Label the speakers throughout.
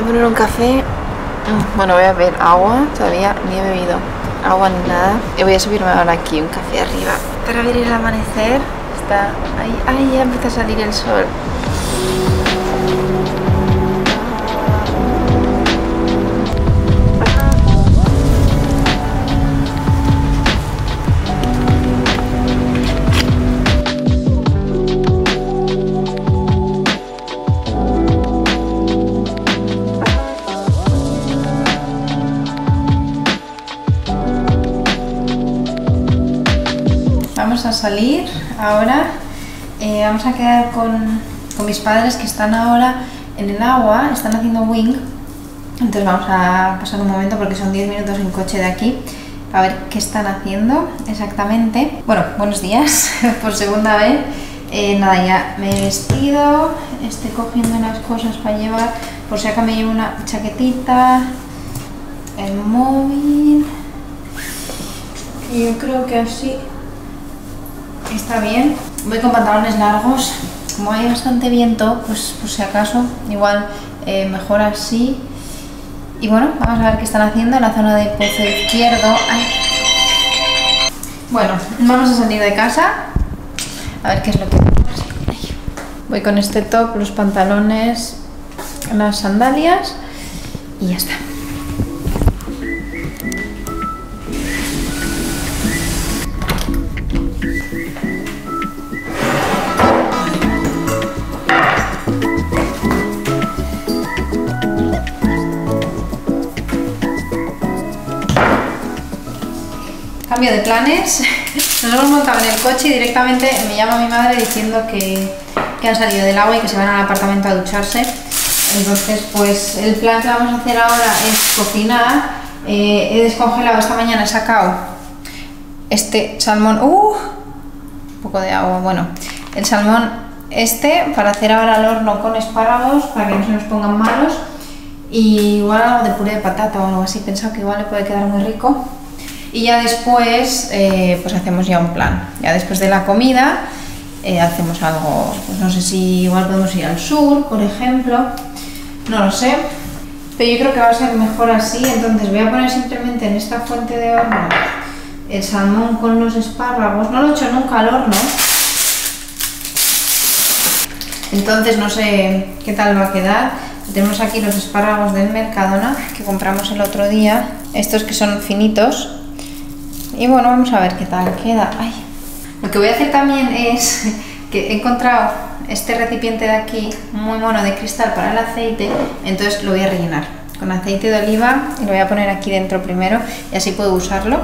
Speaker 1: A poner un café. Bueno, voy a beber agua. Todavía ni he bebido agua ni nada. Y voy a subirme ahora aquí un café arriba para ver el amanecer. Está ahí. Ahí ya empieza a salir el sol. Salir ahora. Eh, vamos a quedar con, con mis padres que están ahora en el agua, están haciendo wing. Entonces vamos a pasar un momento porque son 10 minutos en coche de aquí a ver qué están haciendo exactamente. Bueno, buenos días por segunda vez. Eh, nada, ya me he vestido, estoy cogiendo unas cosas para llevar, por si acá me llevo una chaquetita, el móvil, y yo creo que así está bien. Voy con pantalones largos, como hay bastante viento, pues por si acaso, igual eh, mejor así. Y bueno, vamos a ver qué están haciendo en la zona de pozo izquierdo. Bueno, vamos a salir de casa. A ver qué es lo que. Voy con este top, los pantalones, las sandalias y ya está. Cambio de planes. Nos hemos montado en el coche y directamente me llama mi madre diciendo que, que han salido del agua y que se van al apartamento a ducharse. Entonces, pues el plan que vamos a hacer ahora es cocinar. Eh, he descongelado esta mañana, he sacado este salmón. ¡Uh! Un poco de agua. Bueno, el salmón este para hacer ahora al horno con espárragos para que no se nos pongan malos. Y igual algo de puré de patata o algo así. He pensado que igual le puede quedar muy rico y ya después eh, pues hacemos ya un plan. Ya después de la comida eh, hacemos algo pues no sé si igual podemos ir al sur por ejemplo. No lo sé. Pero yo creo que va a ser mejor así. Entonces voy a poner simplemente en esta fuente de horno el salmón con los espárragos. No lo he hecho nunca al horno. Entonces no sé qué tal va a quedar. Tenemos aquí los espárragos del Mercadona que compramos el otro día. Estos que son finitos y bueno, vamos a ver qué tal queda. Ay. Lo que voy a hacer también es que he encontrado este recipiente de aquí, muy mono de cristal para el aceite, entonces lo voy a rellenar con aceite de oliva y lo voy a poner aquí dentro primero y así puedo usarlo.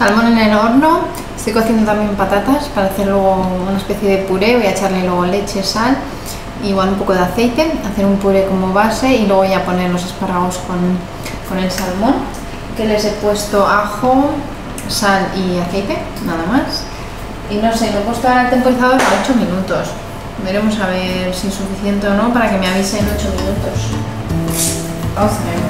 Speaker 1: Salmón en el horno, estoy cociendo también patatas para hacer luego una especie de puré, voy a echarle luego leche, sal, igual un poco de aceite, hacer un puré como base y luego ya poner los espárragos con, con el salmón, que les he puesto ajo, sal y aceite, nada más. Y no sé, lo he puesto ahora el temporizador a 8 minutos. Veremos a ver si es suficiente o no para que me avise en 8 minutos. Vamos a ver.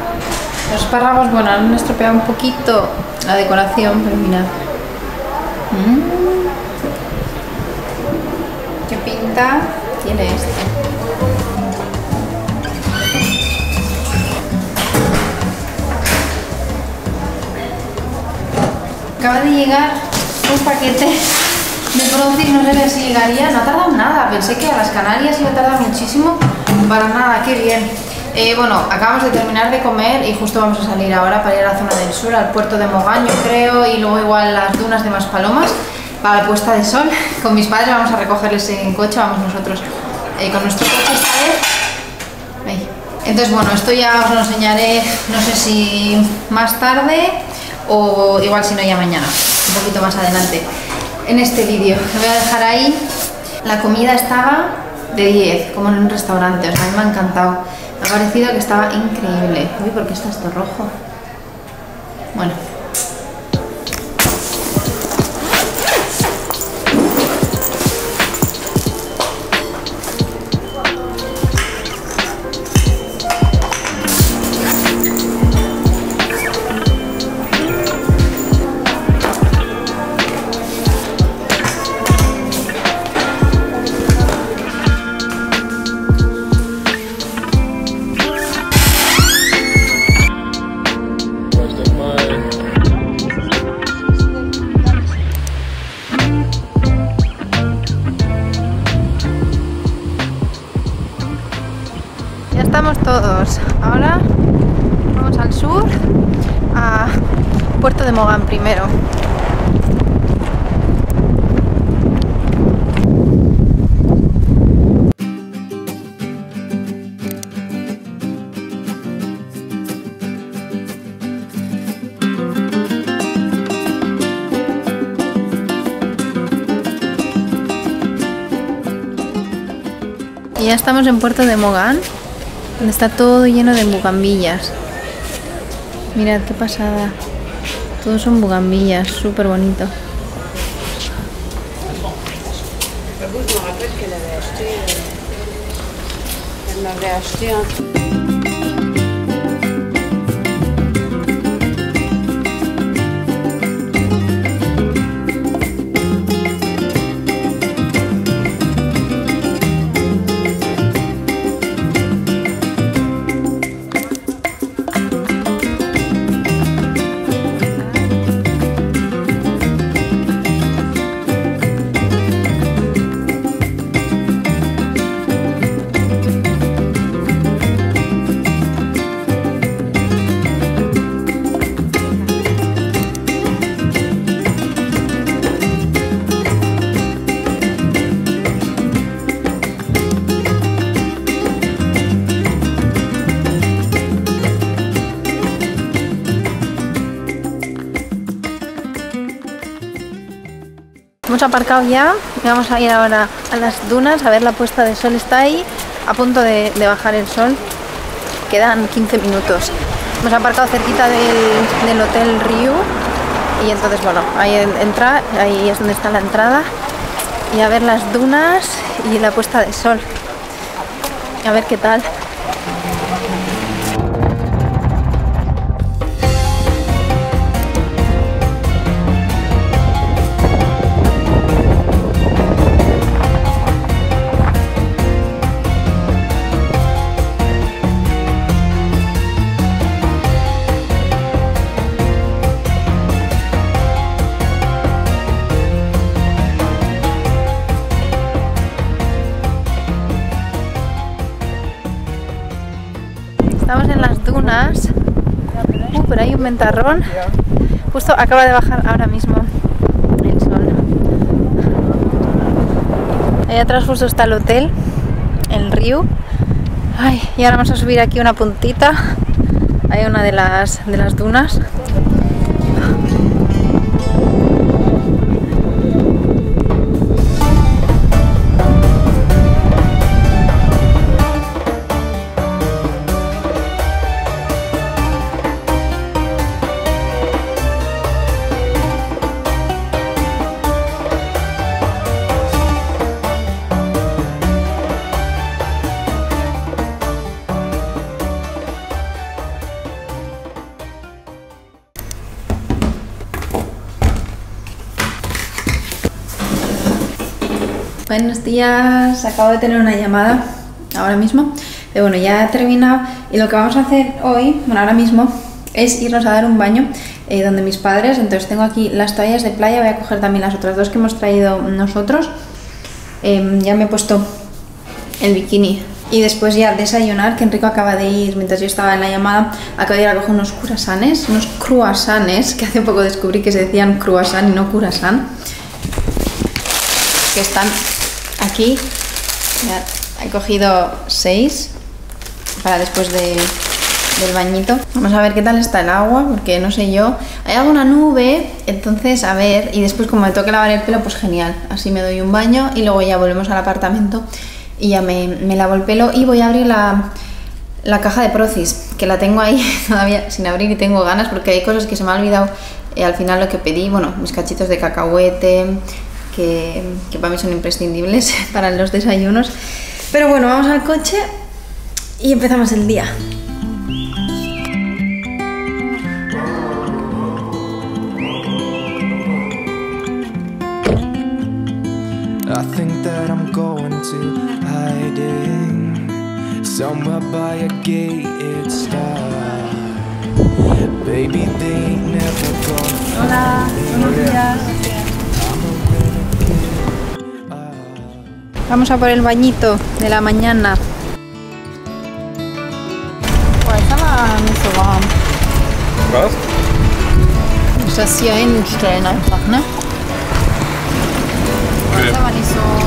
Speaker 1: Los espárragos, bueno, han estropeado un poquito la decoración, pero mirad. Mm. ¿Qué pinta tiene este? Acaba de llegar un paquete de productos, no sé si llegaría, no ha tardado nada, pensé que a las Canarias iba a tardar muchísimo, para nada, qué bien. Eh, bueno, acabamos de terminar de comer y justo vamos a salir ahora para ir a la zona del sur, al puerto de Mogaño creo, y luego igual las dunas de Maspalomas para la puesta de sol. Con mis padres vamos a recogerles en coche, vamos nosotros eh, con nuestro coche esta vez. Entonces bueno, esto ya os lo enseñaré, no sé si más tarde o igual si no ya mañana, un poquito más adelante en este vídeo. Lo voy a dejar ahí. La comida estaba de 10, como en un restaurante, a mí me ha encantado. Ha parecido que estaba increíble. Uy, ¿por qué está esto rojo? Bueno. Todos. Ahora vamos al sur, a Puerto de Mogán primero. Y ya estamos en Puerto de Mogán, está todo lleno de bugambillas. Mirad qué pasada. Todos son bugambillas, súper bonito. Hemos aparcado ya y vamos a ir ahora a las dunas a ver la puesta de sol. Está ahí a punto de, bajar el sol. Quedan 15 minutos. Hemos aparcado cerquita del, del Hotel Riu y entonces bueno, ahí entra, ahí es donde está la entrada y a ver las dunas y la puesta de sol. A ver qué tal. Estamos en las dunas. Uh, pero hay un ventarrón. Justo acaba de bajar ahora mismo el sol. Ahí atrás justo está el hotel, el río. Ay, y ahora vamos a subir aquí una puntita. Hay una de las, de las dunas. Buenos días, acabo de tener una llamada ahora mismo. Pero bueno, ya he terminado y lo que vamos a hacer hoy, bueno, ahora mismo, es irnos a dar un baño eh, donde mis padres. Entonces tengo aquí las toallas de playa, voy a coger también las otras dos que hemos traído nosotros. Em, ya me he puesto el bikini y después ya desayunar, que Enrico acaba de ir, mientras yo estaba en la llamada, acaba de ir a coger unos curasanes, unos cruasanes, que hace poco descubrí que se decían cruasan y no curasan, que están aquí. he cogido seis para después de, del bañito. Vamos a ver qué tal está el agua, porque no sé yo. Hay alguna nube, entonces a ver, y después como me toque lavar el pelo, pues genial. Así me doy un baño y luego ya volvemos al apartamento y ya me, me lavo el pelo y voy a abrir la, la, caja de Procis, que la tengo ahí todavía sin abrir y tengo ganas porque hay cosas que se me ha olvidado eh, al final lo que pedí, bueno, mis cachitos de cacahuete, que, que para mí son imprescindibles para los desayunos. Pero bueno, vamos al coche y empezamos el día. I think that I'm going to hiding somewhere by a gated star. Baby, they ain't never gonna Hola, buenos días. Vamos a por el bañito de la mañana. Was? Das hier hinstellen einfach, ne? Okay. aber nicht so.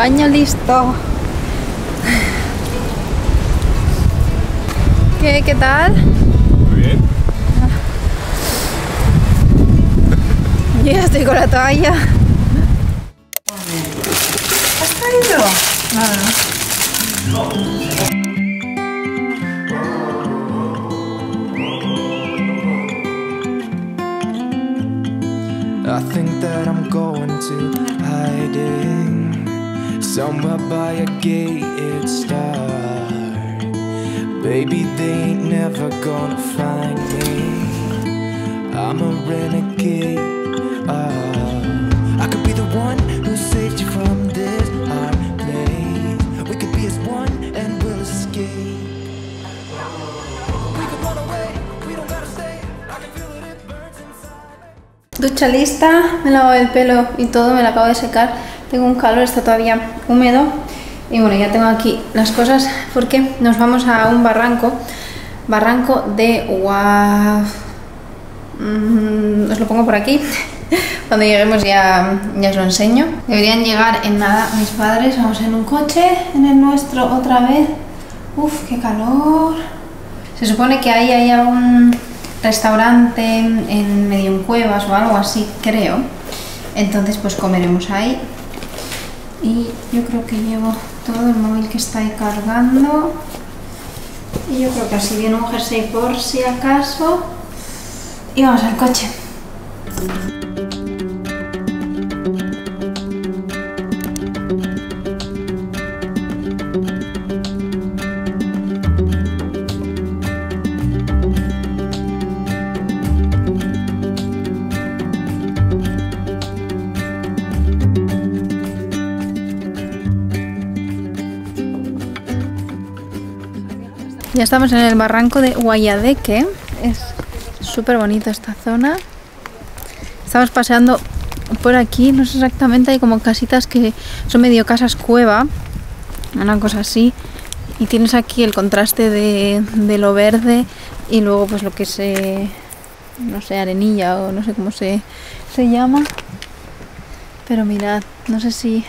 Speaker 1: Baño listo. ¿Qué, qué tal?
Speaker 2: Muy bien.
Speaker 1: Yo ya estoy con la toalla.
Speaker 3: ¿Has traído?
Speaker 4: I think that I'm going to hiding somewhere by a gated star. Baby, they ain't never gonna find me. I'm a renegade. Oh, I could be the one who saved you from this. We could be as one and we'll escape.
Speaker 1: Ducha lista, me he lavado el pelo y todo, me la acabo de secar. Tengo un calor, está todavía húmedo. Y bueno, ya tengo aquí las cosas porque nos vamos a un barranco. Barranco de Guaf... Mm, os lo pongo por aquí. Cuando lleguemos ya, ya os lo enseño. Deberían llegar en nada mis padres. Vamos en un coche, en el nuestro otra vez. Uf, qué calor. Se supone que ahí hay algún restaurante en medio en cuevas o algo así, creo. Entonces pues comeremos ahí. Y yo creo que llevo todo el móvil que está ahí cargando. Y yo creo que así viene un jersey por si acaso. Y vamos al coche. Ya estamos en el barranco de Guayadeque. Es súper bonita esta zona. Estamos paseando por aquí, no sé exactamente, hay como casitas que son medio casas cueva, una cosa así. Y tienes aquí el contraste de, de lo verde y luego pues lo que es, eh, no sé, arenilla o no sé cómo se, se llama. Pero mirad, no sé si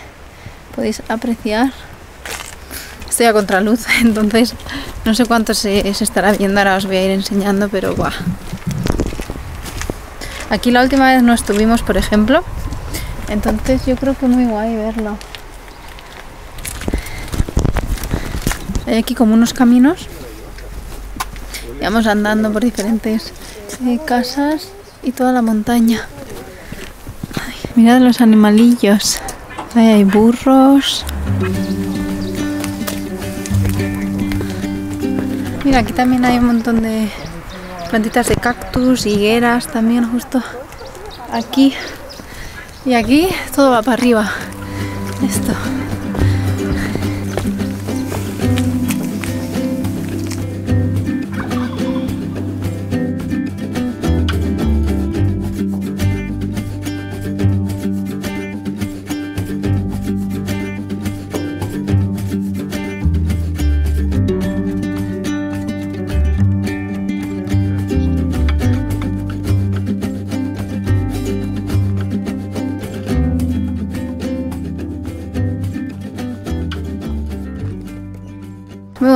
Speaker 1: podéis apreciar. Estoy a contraluz, entonces no sé cuánto se, estará viendo, ahora os voy a ir enseñando, pero guau, Aquí la última vez no estuvimos, por ejemplo. Entonces yo creo que muy guay verlo. Hay aquí como unos caminos. Vamos andando por diferentes casas y toda la montaña. Mirad los animalillos. Ahí hay burros. Mira, aquí también hay un montón de plantitas de cactus, higueras también justo aquí. Y aquí todo va para arriba. Esto.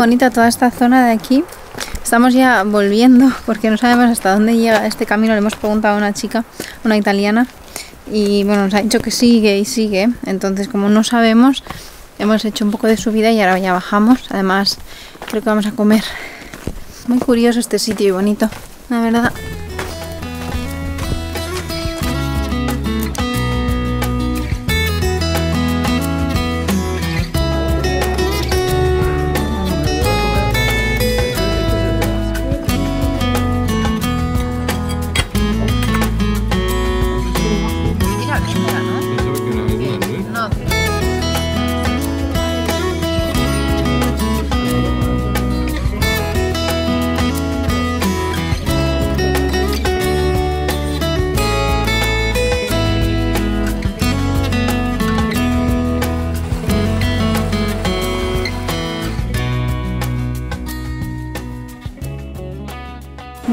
Speaker 1: Bonita toda esta zona de aquí. Estamos ya volviendo porque no sabemos hasta dónde llega este camino. Le hemos preguntado a una chica, una italiana, y bueno, nos ha dicho que sigue y sigue. Entonces, como no sabemos, hemos hecho un poco de subida y ahora ya bajamos. Además, creo que vamos a comer. Muy curioso este sitio y bonito, la verdad.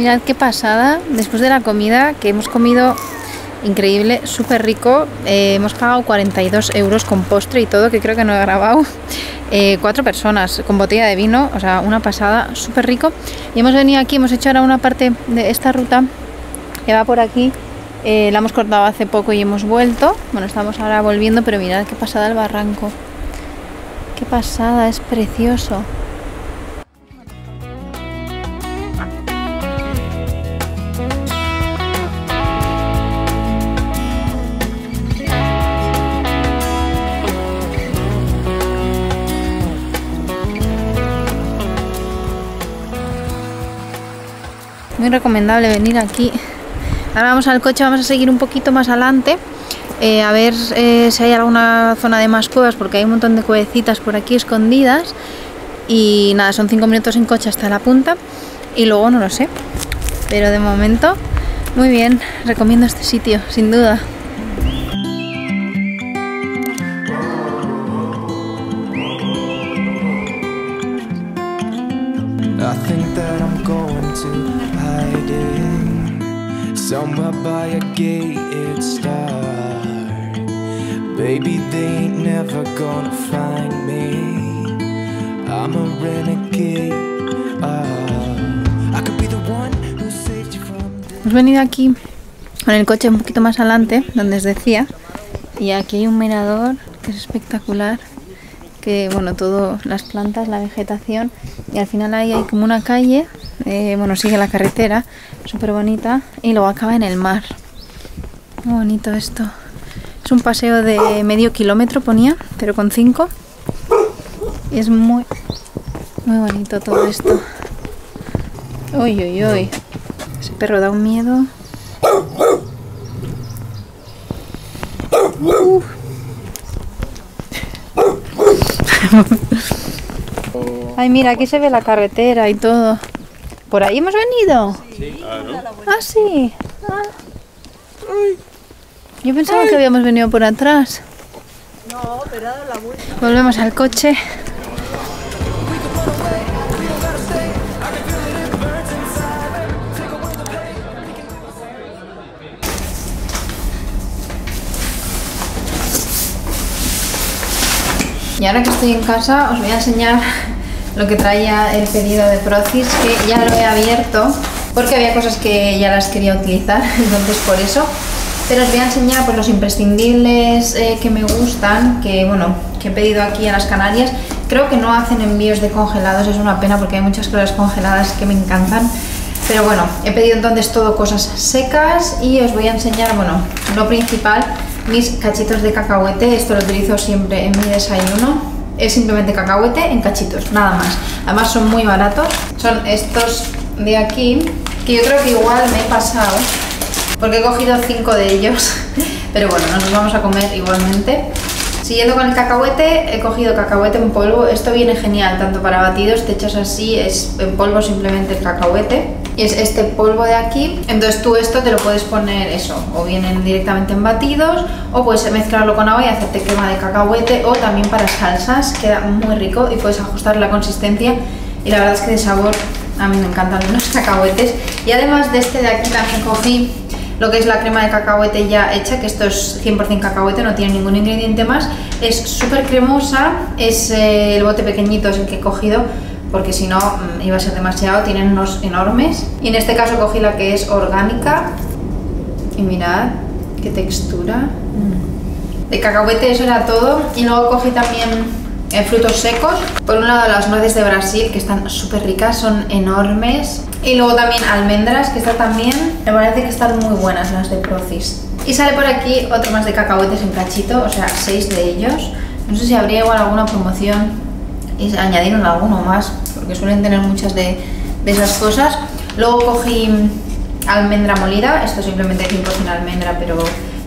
Speaker 1: Mirad qué pasada, después de la comida que hemos comido increíble, súper rico, eh, hemos pagado 42 euros con postre y todo, que creo que no he grabado, eh, cuatro personas con botella de vino, o sea, una pasada, súper rico. Y hemos venido aquí, hemos hecho ahora una parte de esta ruta que va por aquí, eh, la hemos cortado hace poco y hemos vuelto, bueno, estamos ahora volviendo, pero mirad qué pasada el barranco, qué pasada, es precioso. Recomendable venir aquí. Ahora vamos al coche, vamos a seguir un poquito más adelante. eh, a ver eh, si hay alguna zona de más cuevas, porque hay un montón de cuevecitas por aquí escondidas. Y nada, son 5 minutos en coche hasta la punta. Y luego no lo sé. Pero de momento, muy bien. Recomiendo este sitio, sin duda.
Speaker 4: I think that I'm somewhere by a gated star. Baby, they ain't never gonna find me. I'm a renegade. Oh, I could be the one who saved you from.
Speaker 1: Hemos venido aquí con el coche un poquito más adelante, donde os decía. Y aquí hay un mirador que es espectacular. Que, bueno, todo, las plantas, la vegetación. Y al final ahí hay como una calle. Eh, bueno, sigue la carretera, súper bonita. Y luego acaba en el mar. Muy bonito esto. Es un paseo de medio kilómetro, ponía, pero con cinco. Y es muy, muy bonito todo esto. Uy, uy, uy. Ese perro da un miedo. Ay, mira, aquí se ve la carretera y todo. ¿Por ahí hemos venido? Ah, sí. Ah. Yo pensaba que habíamos venido por atrás.
Speaker 3: No, pero dado la vuelta.
Speaker 1: Volvemos al coche. Y ahora que estoy en casa os voy a enseñar lo que traía el pedido de Procis, que ya lo he abierto porque había cosas que ya las quería utilizar, entonces por eso. Pero os voy a enseñar pues, los imprescindibles eh, que me gustan, que bueno, que he pedido aquí a las Canarias. Creo que no hacen envíos de congelados, es una pena porque hay muchas cosas congeladas que me encantan. Pero bueno, he pedido entonces todo cosas secas y os voy a enseñar, bueno, lo principal, mis cachitos de cacahuete. Esto lo utilizo siempre en mi desayuno. Es simplemente cacahuete en cachitos, nada más. Además son muy baratos. Son estos de aquí, que yo creo que igual me he pasado, porque he cogido cinco de ellos. Pero bueno, nos los vamos a comer igualmente. Siguiendo con el cacahuete, he cogido cacahuete en polvo. Esto viene genial, tanto para batidos, te echas así, es en polvo simplemente el cacahuete. Es este polvo de aquí. Entonces tú esto te lo puedes poner eso, o vienen directamente en batidos, o puedes mezclarlo con agua y hacerte crema de cacahuete, o también para salsas, queda muy rico y puedes ajustar la consistencia. Y la verdad es que de sabor a mí me encantan los cacahuetes. Y además de este de aquí también cogí lo que es la crema de cacahuete ya hecha, que esto es 100% cacahuete, no tiene ningún ingrediente más. Es súper cremosa, es eh, el bote pequeñito es el que he cogido, porque si no mm, iba a ser demasiado, tienen unos enormes. Y en este caso cogí la que es orgánica. Y mirad qué textura. De cacahuete eso era todo. Y luego cogí también eh, frutos secos. Por un lado las nueces de Brasil, que están súper ricas, son enormes. Y luego también almendras, que están también, me parece que están muy buenas las de Procis. Y sale por aquí otro más de cacahuetes en cachito, o sea, seis de ellos. No sé si habría igual alguna promoción y añadieron alguno más, porque suelen tener muchas de, esas cosas. Luego cogí almendra molida, esto simplemente 100% almendra, pero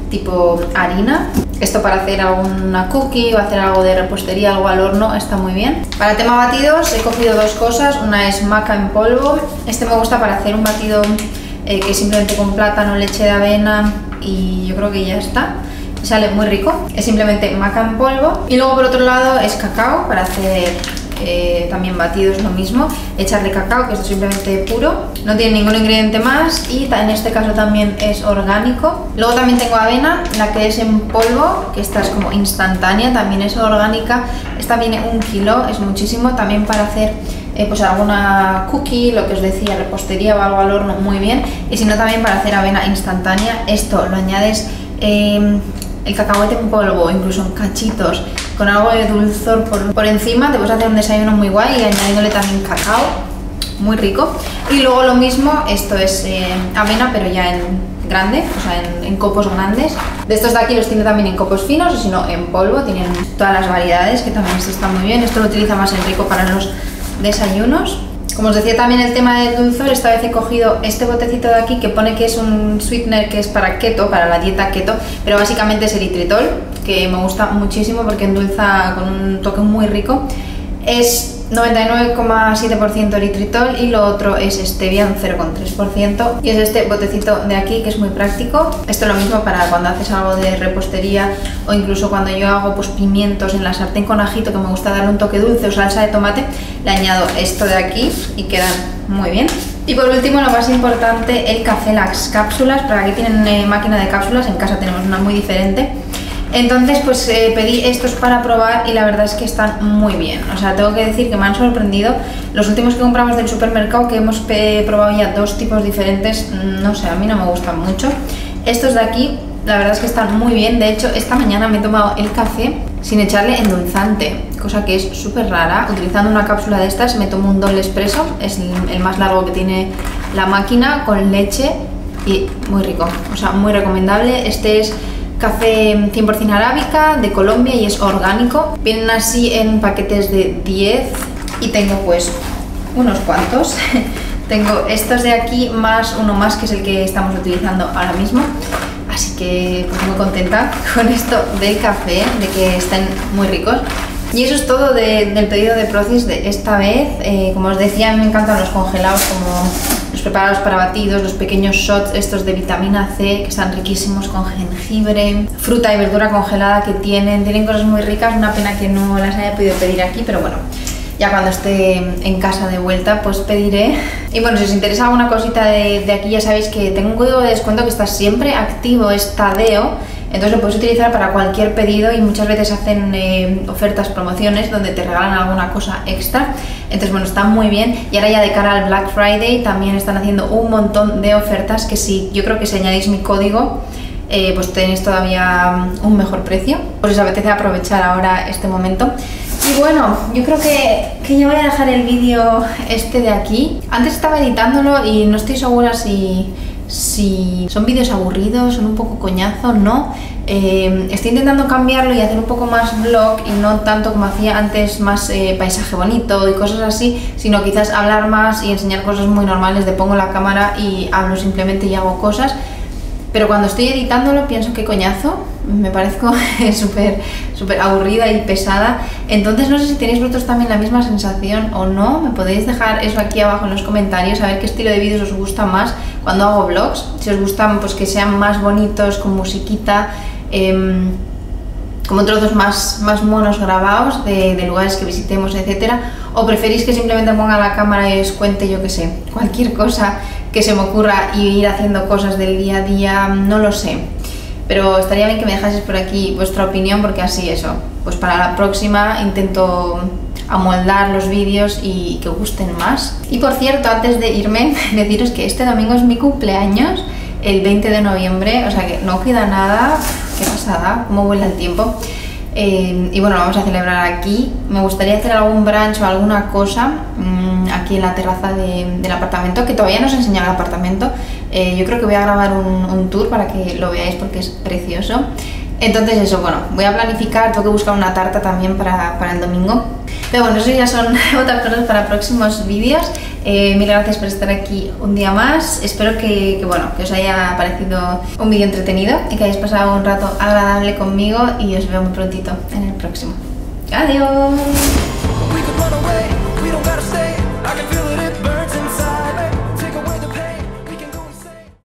Speaker 1: tipo harina. Esto para hacer alguna cookie o hacer algo de repostería, algo al horno, está muy bien. Para tema batidos he cogido dos cosas, una es maca en polvo. Este me gusta para hacer un batido eh, que simplemente con plátano, leche de avena y yo creo que ya está. Sale muy rico, es simplemente maca en polvo. Y luego por otro lado es cacao para hacer eh, también batidos lo mismo, echarle cacao, que es simplemente puro, no tiene ningún ingrediente más. Y en este caso también es orgánico. Luego también tengo avena, la que es en polvo, que esta es como instantánea, también es orgánica, esta viene un kilo, es muchísimo, también para hacer eh, pues alguna cookie, lo que os decía, repostería o algo al horno, muy bien, y si no también para hacer avena instantánea, esto lo añades... Eh, el cacahuete en polvo, incluso en cachitos, con algo de dulzor por, encima, te puedes hacer un desayuno muy guay y añadiéndole también cacao, muy rico. Y luego lo mismo, esto es eh, avena, pero ya en grande, o sea, en, copos grandes. De estos de aquí los tiene también en copos finos, o si no, en polvo, tienen todas las variedades, que también está muy bien. Esto lo utiliza más Enrico para los desayunos. Como os decía también el tema del dulzor, esta vez he cogido este botecito de aquí que pone que es un sweetener que es para keto, para la dieta keto, pero básicamente es eritritol, que me gusta muchísimo porque endulza con un toque muy rico. Es 99,7% eritritol y lo otro es stevia, un 0,3%. Y es este botecito de aquí que es muy práctico. Esto es lo mismo para cuando haces algo de repostería o incluso cuando yo hago pues pimientos en la sartén con ajito que me gusta darle un toque dulce o salsa de tomate, le añado esto de aquí y quedan muy bien. Y por último, lo más importante, el café, las cápsulas. Para aquí tienen eh, máquina de cápsulas, en casa tenemos una muy diferente. Entonces pues eh, pedí estos para probar y la verdad es que están muy bien. O sea, tengo que decir que me han sorprendido. Los últimos que compramos del supermercado, que hemos probado ya dos tipos diferentes, mm, no sé, a mí no me gustan mucho. Estos de aquí, la verdad es que están muy bien. De hecho, esta mañana me he tomado el café sin echarle endulzante, cosa que es súper rara. Utilizando una cápsula de estas me tomo un doble espresso, es el más largo que tiene la máquina, con leche y muy rico. O sea, muy recomendable. Este es café 100% arábica de Colombia y es orgánico. Vienen así en paquetes de 10 y tengo pues unos cuantos. tengo estos de aquí más uno más que es el que estamos utilizando ahora mismo. Así que pues muy contenta con esto del café, de que estén muy ricos. Y eso es todo del pedido de Procis de esta vez. Eh, como os decía, me encantan los congelados como los preparados para batidos, los pequeños shots estos de vitamina C que están riquísimos con jengibre, fruta y verdura congelada que tienen, tienen cosas muy ricas, una pena que no las haya podido pedir aquí, pero bueno, ya cuando esté en casa de vuelta pues pediré. Y bueno, si os interesa alguna cosita de, de aquí ya sabéis que tengo un código de descuento que está siempre activo, es Tadeo, Entonces lo puedes utilizar para cualquier pedido y muchas veces hacen eh, ofertas, promociones donde te regalan alguna cosa extra. Entonces, bueno, está muy bien. Y ahora ya de cara al Black Friday también están haciendo un montón de ofertas que si yo creo que si añadís mi código, eh, pues tenéis todavía un mejor precio. Pues os apetece aprovechar ahora este momento. Y bueno, yo creo que, que ya voy a dejar el vídeo este de aquí. Antes estaba editándolo y no estoy segura si, si son vídeos aburridos, son un poco coñazos, ¿no? Eh, estoy intentando cambiarlo y hacer un poco más vlog y no tanto como hacía antes, más eh, paisaje bonito y cosas así, sino quizás hablar más y enseñar cosas muy normales de pongo la cámara y hablo simplemente y hago cosas pero cuando estoy editándolo pienso que coñazo, me parezco súper súper aburrida y pesada. Entonces no sé si tenéis vosotros también la misma sensación o no, me podéis dejar eso aquí abajo en los comentarios, a ver qué estilo de vídeos os gusta más cuando hago vlogs, si os gustan pues que sean más bonitos, con musiquita, em, como trozos más, más monos grabados de, de, lugares que visitemos, etcétera, o preferís que simplemente ponga la cámara y os cuente, yo que sé, cualquier cosa que se me ocurra y ir haciendo cosas del día a día, no lo sé. Pero estaría bien que me dejaseis por aquí vuestra opinión porque así eso, pues para la próxima intento amoldar los vídeos y que gusten más. Y por cierto, antes de irme, deciros que este domingo es mi cumpleaños, el 20 de noviembre, o sea que no queda nada, qué pasada, cómo vuela el tiempo. Eh, y bueno, lo vamos a celebrar aquí. Me gustaría hacer algún brunch o alguna cosa mmm, aquí en la terraza de, del apartamento, que todavía no os enseñado el apartamento. Eh, yo creo que voy a grabar un, tour para que lo veáis porque es precioso. Entonces eso, bueno, voy a planificar, tengo que buscar una tarta también para, para el domingo. Pero bueno, eso ya son otras cosas para próximos vídeos. Eh, mil gracias por estar aquí un día más. Espero que, bueno, que os haya parecido un vídeo entretenido y que hayáis pasado un rato agradable conmigo y os veo muy prontito en el próximo. Adiós.